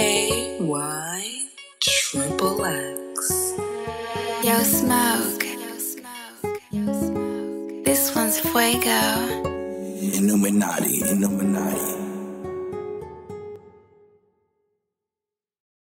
KY Triple X. Yo, smoke. This one's fuego. Illuminati, Illuminati.